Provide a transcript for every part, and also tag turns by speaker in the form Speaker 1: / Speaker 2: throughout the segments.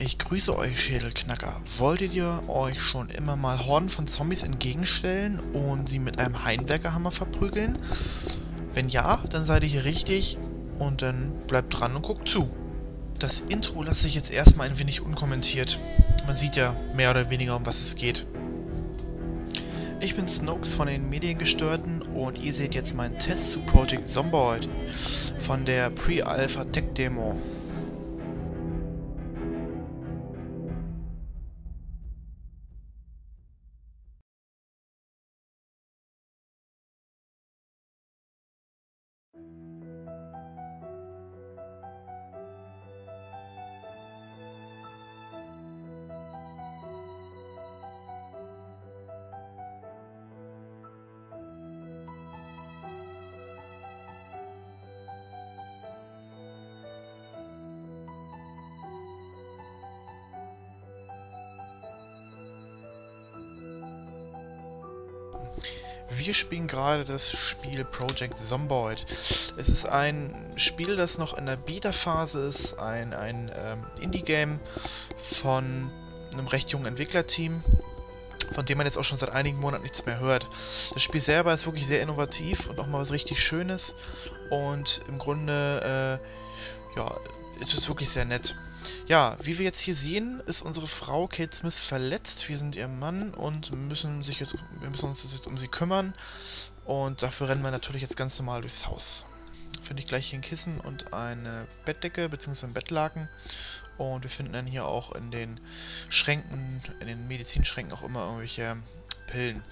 Speaker 1: Ich grüße euch, Schädelknacker. Wolltet ihr euch schon immer mal Horden von Zombies entgegenstellen und sie mit einem Heimwerkerhammer verprügeln? Wenn ja, dann seid ihr hier richtig und dann bleibt dran und guckt zu. Das Intro lasse ich jetzt erstmal ein wenig unkommentiert. Man sieht ja mehr oder weniger, um was es geht. Ich bin Snokes von den Mediengestörten und ihr seht jetzt meinen Test zu Project Zomboid von der Pre-Alpha Tech Demo. Wir spielen gerade das Spiel Project Zomboid. Es ist ein Spiel, das noch in der Beta-Phase ist, ein, ein ähm, Indie-Game von einem recht jungen Entwicklerteam, von dem man jetzt auch schon seit einigen Monaten nichts mehr hört. Das Spiel selber ist wirklich sehr innovativ und auch mal was richtig Schönes und im Grunde, äh, ja, ist es wirklich sehr nett. Ja, wie wir jetzt hier sehen, ist unsere Frau Kate Smith verletzt. Wir sind ihr Mann und müssen, sich jetzt, wir müssen uns jetzt um sie kümmern. Und dafür rennen wir natürlich jetzt ganz normal durchs Haus. Finde ich gleich hier ein Kissen und eine Bettdecke bzw. ein Bettlaken. Und wir finden dann hier auch in den Schränken, in den Medizinschränken auch immer irgendwelche Pillen.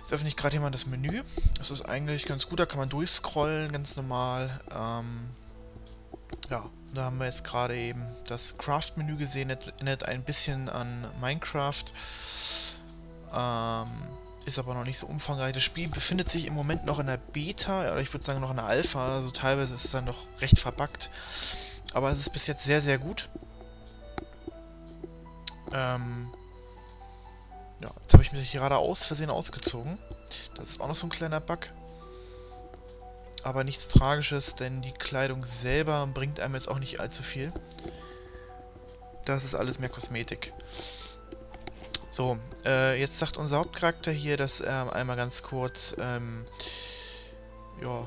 Speaker 1: Jetzt öffne ich gerade hier mal das Menü. Das ist eigentlich ganz gut, da kann man durchscrollen, ganz normal. Ähm, ja, da haben wir jetzt gerade eben das Craft-Menü gesehen, erinnert ein bisschen an Minecraft. Ähm, ist aber noch nicht so umfangreich. Das Spiel befindet sich im Moment noch in der Beta, oder ich würde sagen noch in der Alpha, also teilweise ist es dann noch recht verbuggt. Aber es ist bis jetzt sehr, sehr gut. Ähm, ja, jetzt habe ich mich gerade aus Versehen ausgezogen. Das ist auch noch so ein kleiner Bug aber nichts Tragisches, denn die Kleidung selber bringt einem jetzt auch nicht allzu viel. Das ist alles mehr Kosmetik. So, äh, jetzt sagt unser Hauptcharakter hier, dass er einmal ganz kurz, ähm, ja,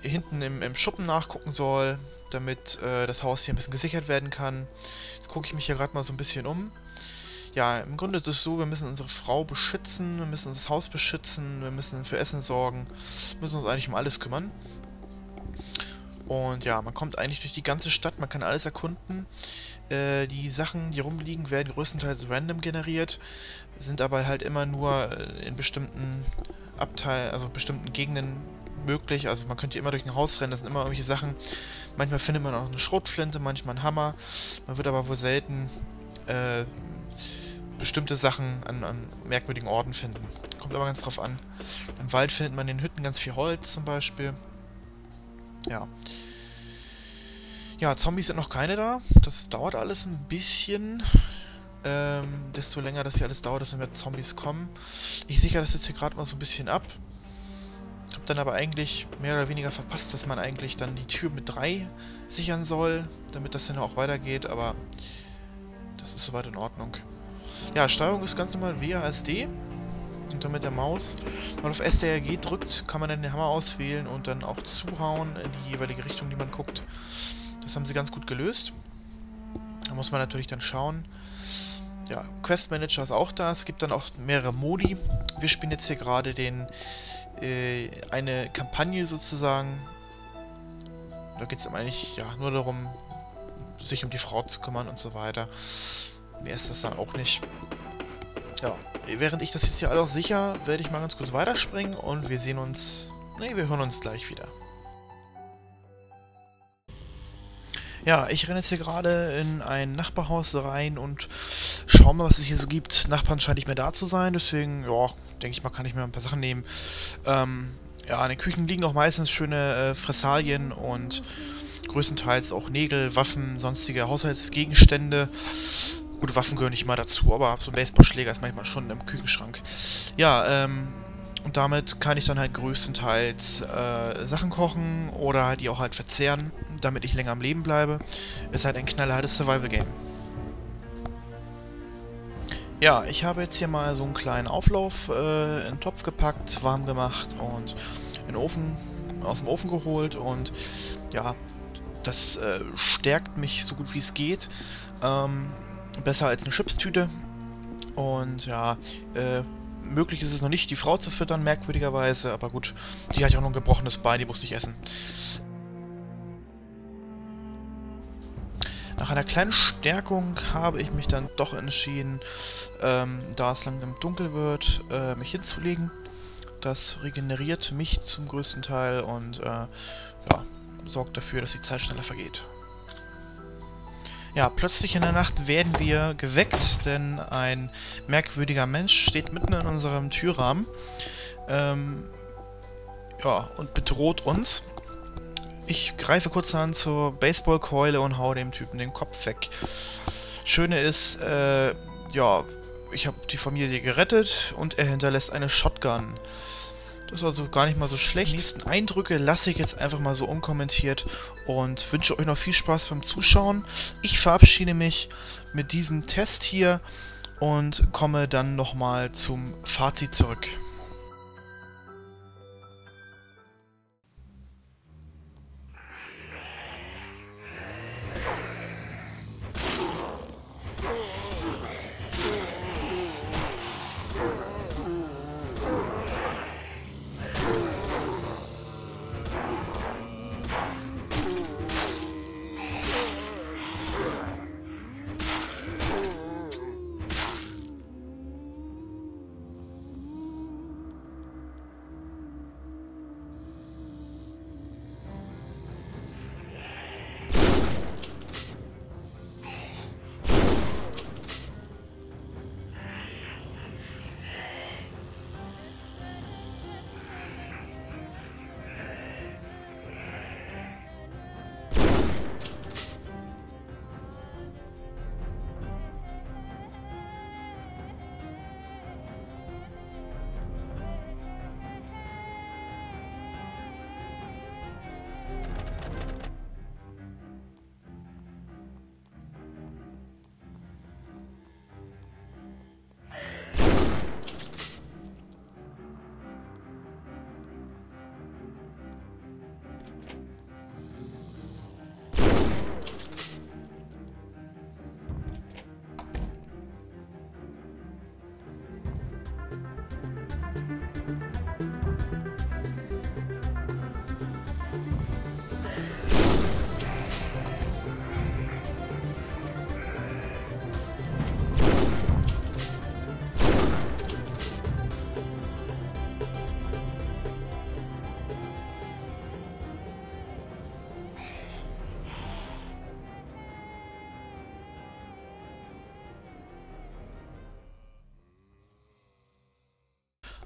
Speaker 1: hinten im, im Schuppen nachgucken soll, damit äh, das Haus hier ein bisschen gesichert werden kann. Jetzt gucke ich mich hier gerade mal so ein bisschen um ja, im Grunde ist es so, wir müssen unsere Frau beschützen, wir müssen das Haus beschützen, wir müssen für Essen sorgen, müssen uns eigentlich um alles kümmern. Und ja, man kommt eigentlich durch die ganze Stadt, man kann alles erkunden. Äh, die Sachen, die rumliegen, werden größtenteils random generiert, sind aber halt immer nur äh, in bestimmten Abteilen, also bestimmten Gegenden möglich. Also man könnte immer durch ein Haus rennen, das sind immer irgendwelche Sachen. Manchmal findet man auch eine Schrotflinte, manchmal einen Hammer. Man wird aber wohl selten äh, bestimmte Sachen an, an, merkwürdigen Orten finden. Kommt aber ganz drauf an. Im Wald findet man in den Hütten ganz viel Holz zum Beispiel. Ja. Ja, Zombies sind noch keine da. Das dauert alles ein bisschen. Ähm, desto länger das hier alles dauert, desto mehr Zombies kommen. Ich sichere das jetzt hier gerade mal so ein bisschen ab. Hab dann aber eigentlich mehr oder weniger verpasst, dass man eigentlich dann die Tür mit 3 sichern soll, damit das dann auch weitergeht, aber das ist soweit in Ordnung. Ja, Steuerung ist ganz normal WASD. Und dann mit der Maus. Wenn man auf STRG drückt, kann man dann den Hammer auswählen und dann auch zuhauen in die jeweilige Richtung, die man guckt. Das haben sie ganz gut gelöst. Da muss man natürlich dann schauen. Ja, Quest Manager ist auch da. Es gibt dann auch mehrere Modi. Wir spielen jetzt hier gerade den äh, eine Kampagne sozusagen. Da geht es eigentlich ja, nur darum, sich um die Frau zu kümmern und so weiter. Mehr ist das dann auch nicht. Ja, während ich das jetzt hier alles sicher, werde ich mal ganz kurz weiterspringen und wir sehen uns... Ne, wir hören uns gleich wieder. Ja, ich renne jetzt hier gerade in ein Nachbarhaus rein und schaue mal, was es hier so gibt. Nachbarn scheint nicht mehr da zu sein, deswegen, ja, denke ich mal, kann ich mir ein paar Sachen nehmen. Ähm, ja, in den Küchen liegen auch meistens schöne äh, Fressalien und größtenteils auch Nägel, Waffen, sonstige Haushaltsgegenstände. Gute Waffen gehören nicht immer dazu, aber so ein Baseballschläger ist manchmal schon im Küchenschrank. Ja, ähm, und damit kann ich dann halt größtenteils äh, Sachen kochen oder die auch halt verzehren. damit ich länger am Leben bleibe. Ist halt ein knallhartes Survival-Game. Ja, ich habe jetzt hier mal so einen kleinen Auflauf äh, in den Topf gepackt, warm gemacht und in den Ofen, aus dem Ofen geholt und ja, das äh, stärkt mich so gut wie es geht. Ähm, besser als eine Chipstüte. Und ja, äh, möglich ist es noch nicht, die Frau zu füttern, merkwürdigerweise, aber gut, die hat ja auch noch ein gebrochenes Bein, die musste ich essen. Nach einer kleinen Stärkung habe ich mich dann doch entschieden, ähm, da es langsam dunkel wird, äh, mich hinzulegen. Das regeneriert mich zum größten Teil und äh, ja, sorgt dafür, dass die Zeit schneller vergeht. Ja, plötzlich in der Nacht werden wir geweckt, denn ein merkwürdiger Mensch steht mitten in unserem Türrahmen ähm, ja, und bedroht uns. Ich greife kurz an zur Baseballkeule und hau dem Typen den Kopf weg. Schöne ist, äh, ja, ich habe die Familie gerettet und er hinterlässt eine Shotgun. Das ist also gar nicht mal so schlecht. Die nächsten Eindrücke lasse ich jetzt einfach mal so unkommentiert und wünsche euch noch viel Spaß beim Zuschauen. Ich verabschiede mich mit diesem Test hier und komme dann nochmal zum Fazit zurück.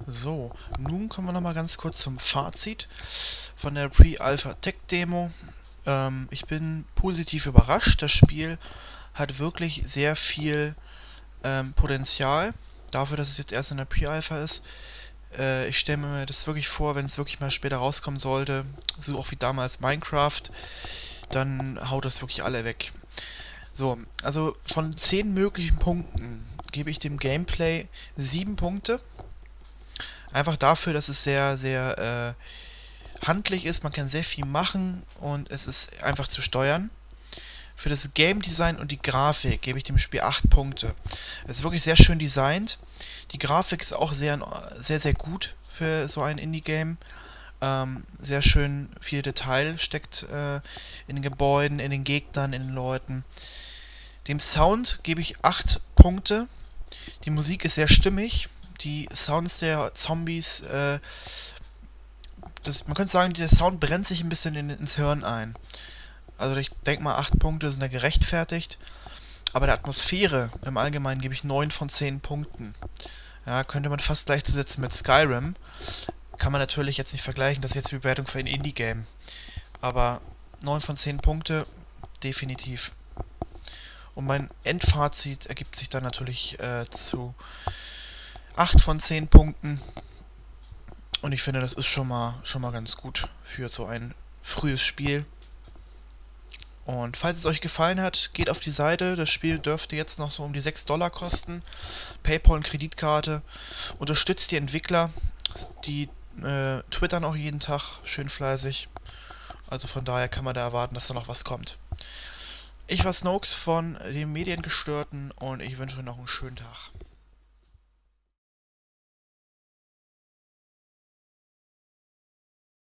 Speaker 1: So, nun kommen wir nochmal ganz kurz zum Fazit von der Pre-Alpha Tech Demo. Ähm, ich bin positiv überrascht. Das Spiel hat wirklich sehr viel ähm, Potenzial. Dafür, dass es jetzt erst in der Pre-Alpha ist. Äh, ich stelle mir das wirklich vor, wenn es wirklich mal später rauskommen sollte, so auch wie damals Minecraft, dann haut das wirklich alle weg. So, also von 10 möglichen Punkten gebe ich dem Gameplay 7 Punkte. Einfach dafür, dass es sehr, sehr äh, handlich ist. Man kann sehr viel machen und es ist einfach zu steuern. Für das Game Design und die Grafik gebe ich dem Spiel 8 Punkte. Es ist wirklich sehr schön designt. Die Grafik ist auch sehr, sehr, sehr gut für so ein Indie-Game. Ähm, sehr schön viel Detail steckt äh, in den Gebäuden, in den Gegnern, in den Leuten. Dem Sound gebe ich 8 Punkte. Die Musik ist sehr stimmig die Sounds der Zombies, äh, das, man könnte sagen, der Sound brennt sich ein bisschen in, ins Hirn ein. Also ich denke mal, 8 Punkte sind da gerechtfertigt. Aber der Atmosphäre im Allgemeinen gebe ich 9 von 10 Punkten. Ja, könnte man fast gleichzusetzen mit Skyrim. Kann man natürlich jetzt nicht vergleichen, das ist jetzt die Bewertung für ein Indie-Game. Aber 9 von 10 Punkte, definitiv. Und mein Endfazit ergibt sich dann natürlich äh, zu 8 von 10 Punkten. Und ich finde, das ist schon mal, schon mal ganz gut für so ein frühes Spiel. Und falls es euch gefallen hat, geht auf die Seite. Das Spiel dürfte jetzt noch so um die 6 Dollar kosten. PayPal und Kreditkarte. Unterstützt die Entwickler. Die äh, twittern auch jeden Tag schön fleißig. Also von daher kann man da erwarten, dass da noch was kommt. Ich war Snokes von den Mediengestörten und ich wünsche euch noch einen schönen Tag.